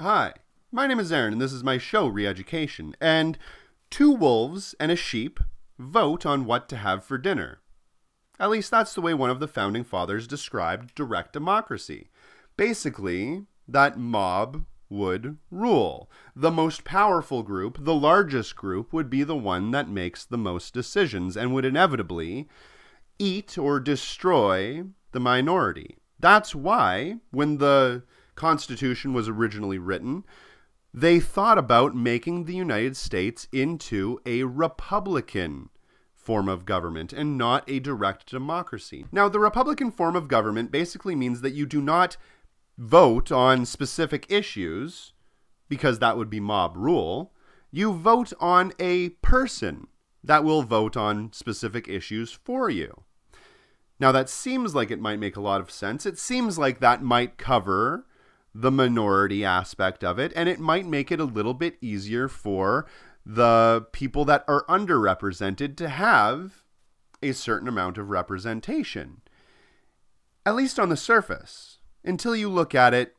Hi, my name is Aaron, and this is my show, Reeducation. And two wolves and a sheep vote on what to have for dinner. At least that's the way one of the founding fathers described direct democracy. Basically, that mob would rule. The most powerful group, the largest group, would be the one that makes the most decisions and would inevitably eat or destroy the minority. That's why, when the Constitution was originally written, they thought about making the United States into a republican form of government and not a direct democracy. Now, the republican form of government basically means that you do not vote on specific issues, because that would be mob rule. You vote on a person that will vote on specific issues for you. Now, that seems like it might make a lot of sense. It seems like that might cover the minority aspect of it, and it might make it a little bit easier for the people that are underrepresented to have a certain amount of representation. At least on the surface, until you look at it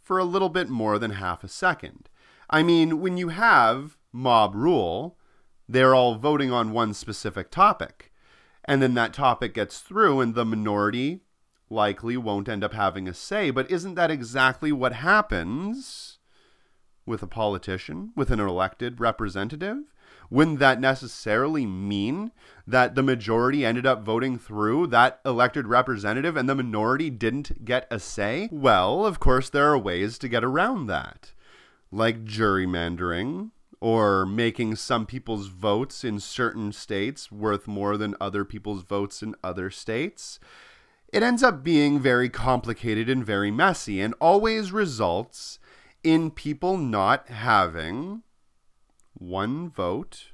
for a little bit more than half a second. I mean, when you have mob rule, they're all voting on one specific topic. And then that topic gets through, and the minority likely won't end up having a say. But isn't that exactly what happens with a politician, with an elected representative? Wouldn't that necessarily mean that the majority ended up voting through that elected representative and the minority didn't get a say? Well, of course, there are ways to get around that, like gerrymandering, or making some people's votes in certain states worth more than other people's votes in other states it ends up being very complicated and very messy and always results in people not having one vote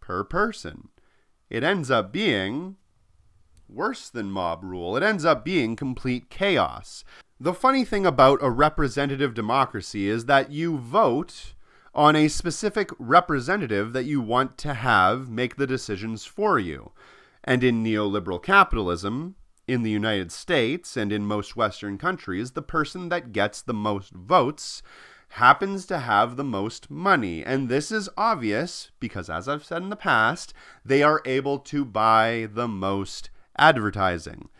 per person. It ends up being worse than mob rule. It ends up being complete chaos. The funny thing about a representative democracy is that you vote on a specific representative that you want to have make the decisions for you. And in neoliberal capitalism, in the United States and in most Western countries, the person that gets the most votes happens to have the most money. And this is obvious because, as I've said in the past, they are able to buy the most advertising.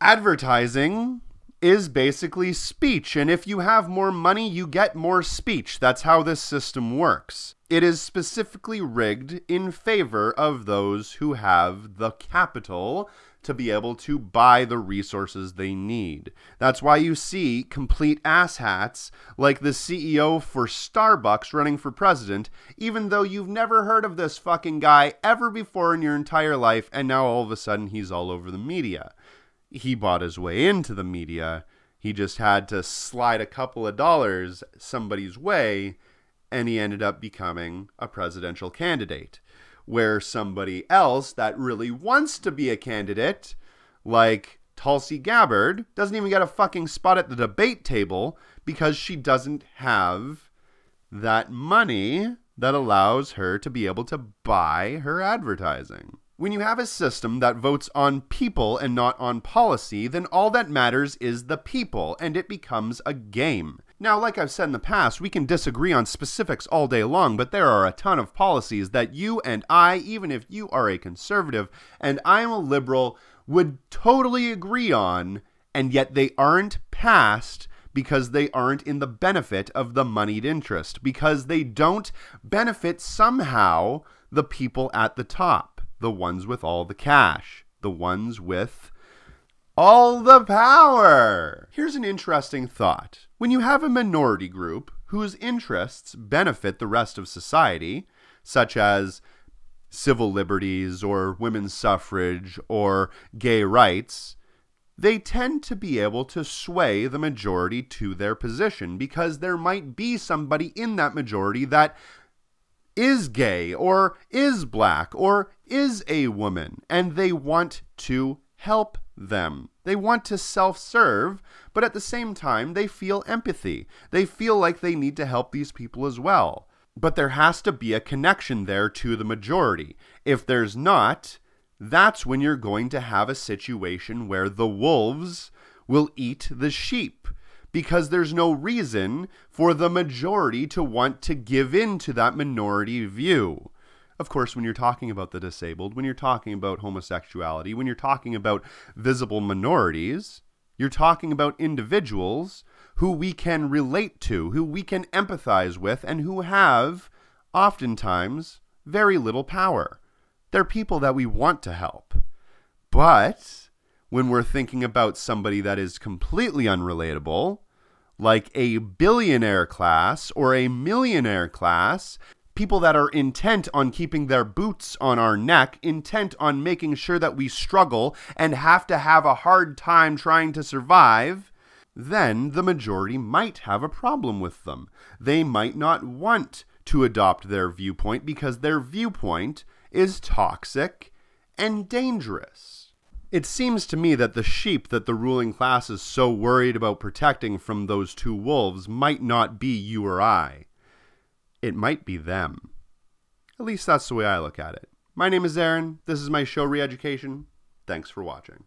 Advertising is basically speech, and if you have more money, you get more speech. That's how this system works. It is specifically rigged in favor of those who have the capital to be able to buy the resources they need. That's why you see complete asshats like the CEO for Starbucks running for president, even though you've never heard of this fucking guy ever before in your entire life, and now all of a sudden he's all over the media. He bought his way into the media. He just had to slide a couple of dollars somebody's way, and he ended up becoming a presidential candidate where somebody else that really wants to be a candidate, like Tulsi Gabbard, doesn't even get a fucking spot at the debate table because she doesn't have that money that allows her to be able to buy her advertising. When you have a system that votes on people and not on policy, then all that matters is the people, and it becomes a game. Now, like I've said in the past, we can disagree on specifics all day long, but there are a ton of policies that you and I, even if you are a conservative and I am a liberal, would totally agree on, and yet they aren't passed because they aren't in the benefit of the moneyed interest, because they don't benefit somehow the people at the top, the ones with all the cash, the ones with all the power. Here's an interesting thought. When you have a minority group whose interests benefit the rest of society, such as civil liberties or women's suffrage or gay rights, they tend to be able to sway the majority to their position because there might be somebody in that majority that is gay or is black or is a woman and they want to help them. They want to self serve, but at the same time, they feel empathy. They feel like they need to help these people as well. But there has to be a connection there to the majority. If there's not, that's when you're going to have a situation where the wolves will eat the sheep because there's no reason for the majority to want to give in to that minority view. Of course, when you're talking about the disabled, when you're talking about homosexuality, when you're talking about visible minorities, you're talking about individuals who we can relate to, who we can empathize with, and who have, oftentimes, very little power. They're people that we want to help. But when we're thinking about somebody that is completely unrelatable, like a billionaire class or a millionaire class, people that are intent on keeping their boots on our neck, intent on making sure that we struggle and have to have a hard time trying to survive, then the majority might have a problem with them. They might not want to adopt their viewpoint because their viewpoint is toxic and dangerous. It seems to me that the sheep that the ruling class is so worried about protecting from those two wolves might not be you or I. It might be them. At least that's the way I look at it. My name is Aaron. This is my show, Reeducation. Thanks for watching.